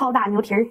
超大牛蹄儿